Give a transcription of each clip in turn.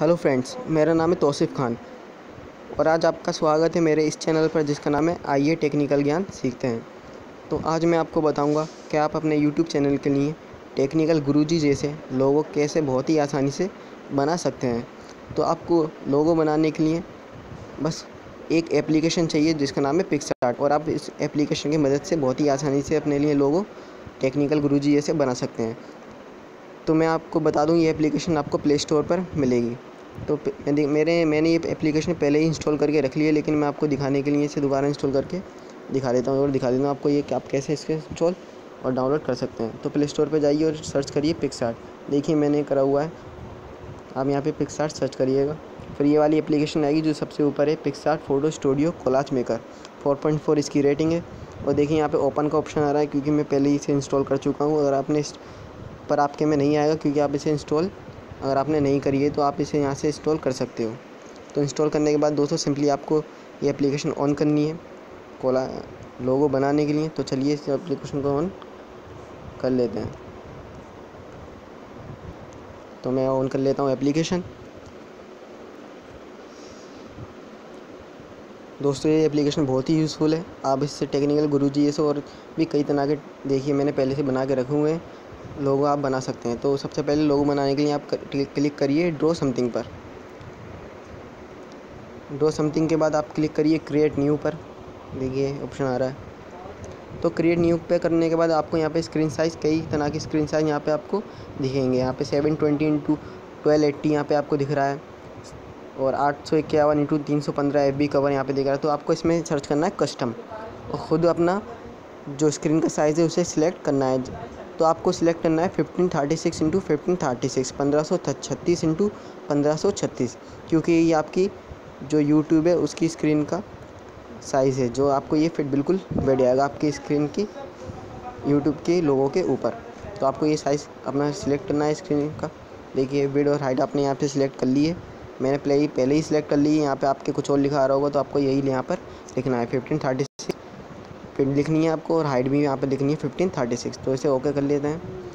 Hello friends, मेरा नाम है तौसीफ़ खान और आज आपका स्वागत है मेरे इस चैनल पर जिसका नाम है आइए टेक्निकल ज्ञान सीखते हैं। तो आज मैं आपको बताऊँगा कि आप अपने यूट्यूब चैनल के लिए टेक्निकल गुरुजी जैसे लोगों कैसे बहुत ही आसानी से बना सकते हैं। तो आपको लोगो बनाने के लिए बस एक एप्लीकेशन चाहिए जिसका नाम है पिक्सार्ट और आप इस एप्लीकेशन की मदद से बहुत ही आसानी से अपने लिए लोगो टेक्निकल गुरुजी जैसे बना सकते हैं। तो मैं आपको बता दूँ, ये एप्लीकेशन आपको प्ले स्टोर पर मिलेगी। तो मेरे, मैंने ये एप्लीकेशन पहले ही इंस्टॉल करके रख लिया लेकिन मैं आपको दिखाने के लिए इसे दोबारा इंस्टॉल करके दिखा देता हूँ और दिखा देता हूँ आपको ये कि आप कैसे इसके इंस्टॉल और डाउनलोड कर सकते हैं। तो प्ले स्टोर पर जाइए और सर्च करिए पिक्सार्ट देखिए, मैंने करा हुआ है। आप यहाँ पे पिक्सार्ट सर्च करिएगा। फिर ये वाली एप्लीकेशन आएगी जो सबसे ऊपर है PicsArt photo studio collage maker 4.4 इसकी रेटिंग है। और देखिए, यहाँ पे ओपन का ऑप्शन आ रहा है, क्योंकि मैं पहले ही इसे इंस्टॉल कर चुका हूँ। अगर आपने पर आपके में नहीं आएगा, क्योंकि आप इसे इंस्टॉल अगर आपने नहीं करी है तो आप इसे यहाँ से इंस्टॉल कर सकते हो। तो इंस्टॉल करने के बाद दोस्तों सिंपली आपको ये एप्लीकेशन ऑन करनी है कोला लोगो बनाने के लिए। तो चलिए इस एप्लीकेशन को ऑन कर लेते हैं। तो मैं ऑन कर लेता हूँ एप्लीकेशन दोस्तों, ये एप्लीकेशन बहुत ही यूज़फुल है। आप इससे टेक्निकल गुरु जी से और भी कई तरह के, देखिए, मैंने पहले से बना के रखे हुए हैं। लोगो आप बना सकते हैं। तो सबसे पहले लोगो बनाने के लिए आप क्लिक करिए ड्रॉ समथिंग पर। ड्रॉ समथिंग के बाद आप क्लिक करिए क्रिएट न्यू पर। देखिए ऑप्शन आ रहा है। तो क्रिएट न्यू पे करने के बाद आपको यहाँ पे स्क्रीन साइज़ कई तरह की स्क्रीन साइज़ यहाँ पे आपको दिखेंगे। यहाँ पे seven twenty into twelve eighty यहाँ पर आपको दिख रहा है। और आठ सौ इक्यावन इंटू तीन सौ पंद्रह एफ़ बी कवर यहाँ पे दिख रहा है। तो आपको इसमें सर्च करना है कस्टम और ख़ुद अपना जो स्क्रीन का साइज़ है, उसे सिलेक्ट करना है। तो आपको सिलेक्ट करना है fifteen thirty six into fifteen thirty six पंद्रह सौ छत्तीस इंटू पंद्रह सौ छत्तीस, क्योंकि ये आपकी जो यूट्यूब है, उसकी स्क्रीन का साइज़ है, जो आपको ये फिट बिल्कुल बैठ जाएगा आपकी स्क्रीन की यूट्यूब के लोगों के ऊपर। तो आपको ये साइज़ अपना सिलेक्ट करना है स्क्रीन का। देखिए विड और हाइट आपने यहाँ पे सिलेक्ट कर ली है। मैंने पहले ही पहले ही सिलेक्ट कर ली है। यहाँ पे आपके कुछ और लिखा आ रहा होगा तो आपको यही यहाँ पर लिखना है। फिफ्टीन थर्टी फिट लिखनी है आपको और हाइट भी यहाँ पर लिखनी है फिफ्टीन थर्टी सिक्स तो इसे ओके कर लेते हैं।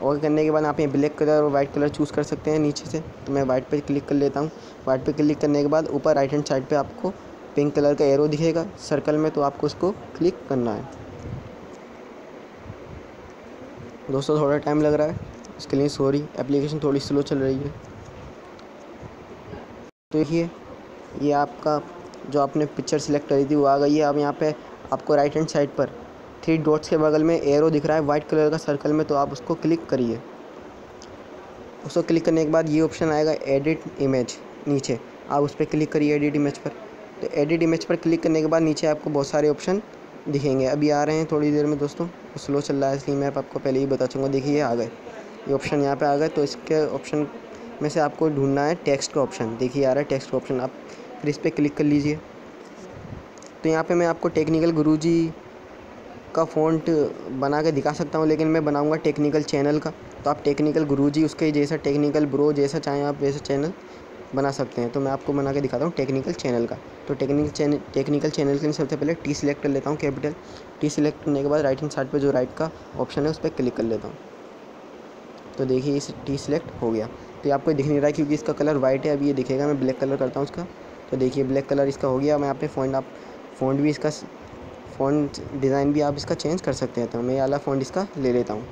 ओके करने के बाद आप ये ब्लैक कलर और वाइट कलर चूज़ कर सकते हैं नीचे से। तो मैं वाइट पे क्लिक कर लेता हूँ। वाइट पे क्लिक करने के बाद ऊपर राइट हैंड साइड पे आपको पिंक कलर का एरो दिखेगा। सर्कल में तो आपको उसको क्लिक करना है। दोस्तों, थोड़ा टाइम लग रहा है। इसके लिए सॉरी एप्लीकेशन थोड़ी स्लो चल रही है। तो देखिए, ये आपका जो आपने पिक्चर सेलेक्ट करी थी वो आ गई है। अब यहाँ पे आपको राइट हैंड साइड पर थ्री डॉट्स के बगल में एरो दिख रहा है वाइट कलर का सर्कल में तो आप उसको क्लिक करिए। उसको क्लिक करने के बाद ये ऑप्शन आएगा एडिट इमेज नीचे। आप उस पर क्लिक करिए एडिट इमेज पर। तो एडिट इमेज पर क्लिक करने के बाद नीचे आपको बहुत सारे ऑप्शन दिखेंगे। अभी आ रहे हैं थोड़ी देर में दोस्तों। स्लो चल रहा है, इसलिए मैं आपको पहले ही बता चूँगा देखिए आ गए। ये ऑप्शन यहाँ पे आ गए। तो इसके ऑप्शन में से आपको ढूंढना है टेक्स्ट का ऑप्शन देखिए, आ रहा है टेक्स्ट का ऑप्शन आप फिर इस पर क्लिक कर लीजिए। तो यहाँ पे मैं आपको टेक्निकल गुरुजी का फ़ॉन्ट बना के दिखा सकता हूँ, लेकिन मैं बनाऊँगा टेक्निकल चैनल का। तो आप टेक्निकल गुरुजी, उसके जैसा टेक्निकल ब्रो जैसा चाहें आप, वैसा चैनल बना सकते हैं। तो मैं आपको बना के दिखाता हूँ टेक्निकल चैनल का। तो टेक्निकल चैनल टेक्निकल चैनल के लिए सबसे पहले टी सिलेक्ट कर लेता हूँ कैपिटल टी सिलेक्ट करने के बाद राइट हैंड साइड पर जो राइट का ऑप्शन है, उस पर क्लिक कर लेता हूँ। तो देखिए, इस टी सिलेक्ट हो गया। तो ये आपको दिख नहीं रहा है, क्योंकि इसका कलर वाइट है, अभी ये दिखेगा, मैं ब्लैक कलर करता हूँ उसका तो देखिए ब्लैक कलर इसका हो गया। मैं यहाँ पे फ़ॉन्ट आप फ़ॉन्ट भी इसका फ़ॉन्ट डिज़ाइन भी आप इसका चेंज कर सकते हैं तो मैं वाला फ़ॉन्ट इसका ले लेता हूँ।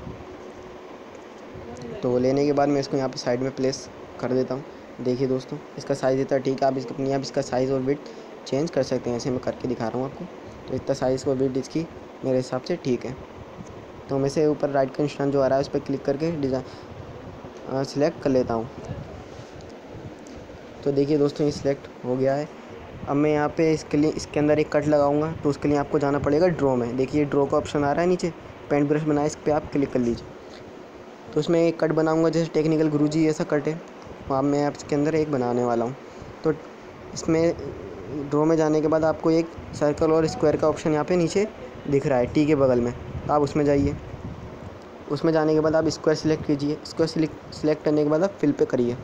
तो लेने के बाद मैं इसको यहाँ पे साइड में प्लेस कर देता हूँ। देखिए दोस्तों, इसका साइज़ इतना ठीक है, आप इसको अपनी आप इसका साइज़ और विथ चेंज कर सकते हैं, ऐसे मैं करके दिखा रहा हूँ आपको। तो इतना साइज़ और विथ इसकी मेरे हिसाब से ठीक है। तो मैं से ऊपर राइट का निशान जो आ रहा है, उस पर क्लिक करके डिज़ाइन सिलेक्ट कर लेता हूँ। तो देखिए दोस्तों, ये सिलेक्ट हो गया है। अब मैं यहाँ पे इसके लिए, इसके अंदर एक कट लगाऊँगा तो उसके लिए आपको जाना पड़ेगा ड्रॉ में। देखिए, ड्रॉ का ऑप्शन आ रहा है नीचे। पेंट ब्रश बनाए, इस पर आप क्लिक कर लीजिए। तो उसमें एक कट बनाऊँगा, जैसे टेक्निकल गुरु जी ऐसा कट। है वहाँ मैं आप इसके अंदर एक बनाने वाला हूँ। तो इसमें ड्रॉ में जाने के बाद आपको एक सर्कल और स्क्वायर का ऑप्शन यहाँ पर नीचे दिख रहा है, टी के बगल में। तो आप उसमें जाइए। उसमें जाने के बाद आप स्क्वायर सेलेक्ट कीजिए। स्क्वायर सेलेक्ट करने के बाद आप फिल पे करिए।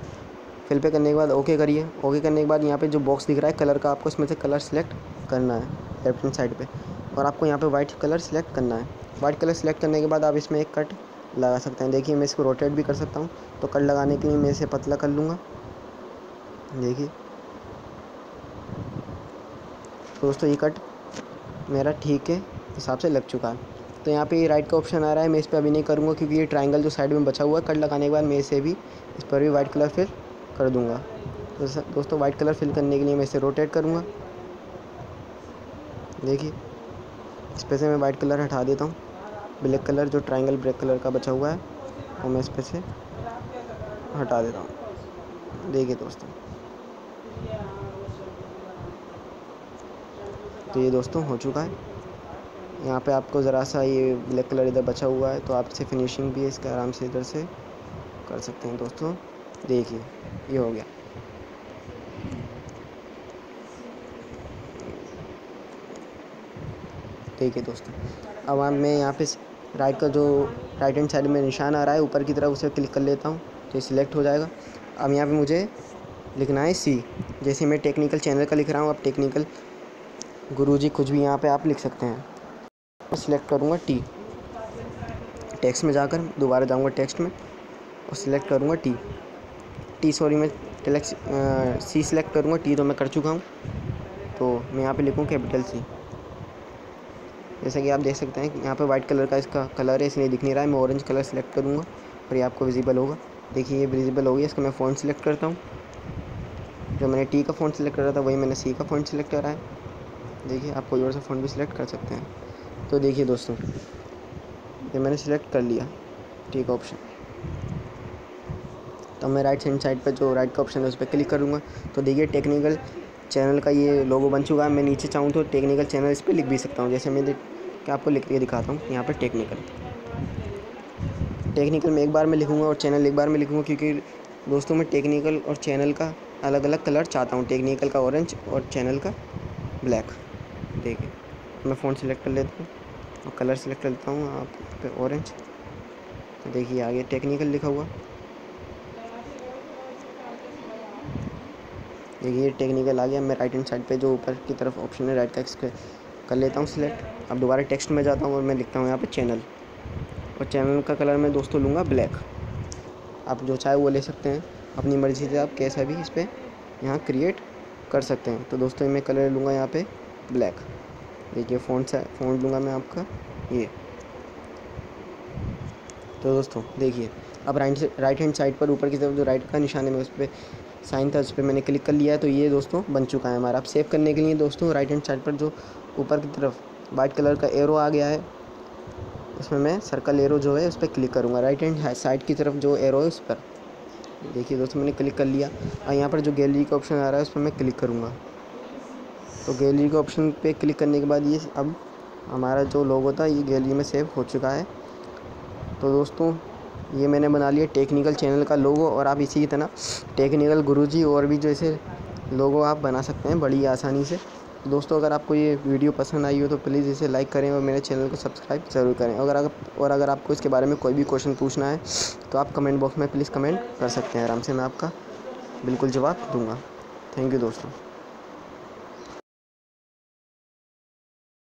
फिल पे करने के बाद ओके करिए। ओके करने के बाद यहाँ पे जो बॉक्स दिख रहा है कलर का, आपको इसमें से कलर सेलेक्ट करना है लेफ़्ट हैंड साइड पे। और आपको यहाँ पे वाइट कलर सेलेक्ट करना है। वाइट कलर सेलेक्ट करने के बाद आप इसमें एक कट लगा सकते हैं। देखिए, मैं इसको रोटेट भी कर सकता हूँ। तो कट लगाने के लिए मैं इसे पतला कर लूँगा। देखिए। तो दोस्तों, ये कट मेरा ठीक है, हिसाब से लग चुका है। तो यहाँ पे ये राइट का ऑप्शन आ रहा है। मैं इस पर अभी नहीं करूँगा, क्योंकि ये ट्रायंगल जो साइड में बचा हुआ है कट लगाने के बाद मैं इसे भी, इस पर भी वाइट कलर फिल कर दूँगा। तो दोस्तों वाइट कलर फिल करने के लिए मैं इसे रोटेट करूँगा। देखिए, इस पर से मैं वाइट कलर हटा देता हूँ। ब्लैक कलर जो ट्रायंगल ब्लैक कलर का बचा हुआ है, वो मैं इस पर से हटा देता हूँ। देखिए दोस्तों। तो ये दोस्तों हो चुका है। यहाँ पे आपको ज़रा सा ये ब्लैक कलर इधर बचा हुआ है तो आप इसे फिनिशिंग भी इसका आराम से इधर से कर सकते हैं दोस्तों। देखिए, ये हो गया। ठीक है दोस्तों, अब आप मैं यहाँ पे राइट का जो राइट हैंड साइड में निशान आ रहा है, ऊपर की तरफ़ उसे क्लिक कर लेता हूँ तो ये सिलेक्ट हो जाएगा। अब यहाँ पे मुझे लिखना है सी जैसे मैं टेक्निकल चैनल का लिख रहा हूँ अब टेक्निकल गुरुजी कुछ भी यहाँ पे आप लिख सकते हैं। मैं सिलेक्ट करूँगा टी टेक्स्ट में जाकर दोबारा जाऊँगा टेक्स्ट में और सिलेक्ट करूँगा टी टी सॉरी मैं टेलेक्स सी सिलेक्ट करूँगा टी तो मैं कर चुका हूँ। तो मैं यहाँ पे लिखूँ कैपिटल सी जैसा कि आप देख सकते हैं यहाँ पे वाइट कलर का इसका कलर है, इसलिए दिख नहीं रहा है। मैं ऑरेंज कलर सेलेक्ट करूँगा और ये आपको विजिबल होगा। देखिए, ये विजिबल हो गया। इसका मैं फ़ॉन्ट सेलेक्ट करता हूँ। जो मैंने टी का फ़ॉन्ट सेलेक्ट करा था, वही मैंने सी का फ़ॉन्ट सेलेक्ट करा है। देखिए, आप कोई और सा फ़ॉन्ट भी सिलेक्ट कर सकते हैं। तो देखिए दोस्तों, ये मैंने सिलेक्ट कर लिया ठीक ऑप्शन तो मैं राइट हैंड साइड पर जो राइट का ऑप्शन है, उस पर क्लिक करूँगा। तो देखिए टेक्निकल चैनल का ये लोगो बन चुका है। मैं नीचे चाहूँ तो टेक्निकल चैनल इस पर लिख भी सकता हूँ। जैसे मैं क्या आपको लिख के दिखाता हूँ, यहाँ पर टेक्निकल टेक्निकल में एक बार में लिखूँगा और चैनल एक बार में लिखूँगा, क्योंकि दोस्तों, मैं टेक्निकल और चैनल का अलग अलग कलर चाहता हूँ। टेक्निकल का ऑरेंज और चैनल का ब्लैक देखिए, मैं फ़ोन सेलेक्ट कर लेता हूँ और कलर सेलेक्ट कर लेता हूँ, आप ऑरेंज तो देखिए, आगे टेक्निकल लिखा हुआ। देखिए टेक्निकल आ गया। मैं राइट हैंड साइड पे जो ऊपर की तरफ़ ऑप्शन है राइट का इसके कर लेता हूँ सिलेक्ट अब दोबारा टेक्स्ट में जाता हूँ और मैं लिखता हूँ यहाँ पे चैनल और चैनल का कलर मैं दोस्तों लूँगा ब्लैक आप जो चाहे वो ले सकते हैं। अपनी मर्ज़ी से आप कैसा भी इस पर यहाँ क्रिएट कर सकते हैं। तो दोस्तों मैं कलर लूँगा यहाँ पर ब्लैक देखिए फ़ोन से फ़ोन लूँगा मैं आपका ये। तो दोस्तों देखिए, अब राइट राइट हैंड साइड पर ऊपर की तरफ़ जो राइट का निशान है, मैं उस पर साइन था, उस पर मैंने क्लिक कर लिया तो ये दोस्तों बन चुका है हमारा। अब सेव करने के लिए दोस्तों राइट हैंड साइड पर जो ऊपर की तरफ़ वाइट कलर का एरो आ गया है, उसमें मैं सर्कल एरो जो है उस पर क्लिक करूँगा। राइट हैंड साइड की तरफ़ जो एरो है उस पर। देखिए दोस्तों मैंने क्लिक कर लिया और यहाँ पर जो गैलरी का ऑप्शन आ रहा है उस पर मैं क्लिक करूँगा। तो गैलरी के ऑप्शन पे क्लिक करने के बाद ये अब हमारा जो लोगो था, ये गैलरी में सेव हो चुका है। तो दोस्तों ये मैंने बना लिया टेक्निकल चैनल का लोगो और आप इसी तरह टेक्निकल गुरुजी और भी जैसे लोगो आप बना सकते हैं बड़ी आसानी से। दोस्तों, अगर आपको ये वीडियो पसंद आई हो तो प्लीज़ इसे लाइक करें और मेरे चैनल को सब्सक्राइब ज़रूर करें। अगर और अगर आपको इसके बारे में कोई भी क्वेश्चन पूछना है तो आप कमेंट बॉक्स में प्लीज़ कमेंट कर सकते हैं। आराम से मैं आपका बिल्कुल जवाब दूँगा। थैंक यू दोस्तों।